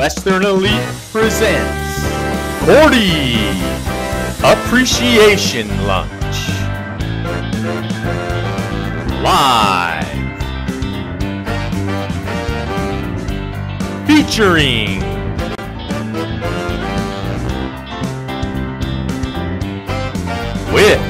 Western Elite presents Cordy Appreciation Lunch. Live. Featuring with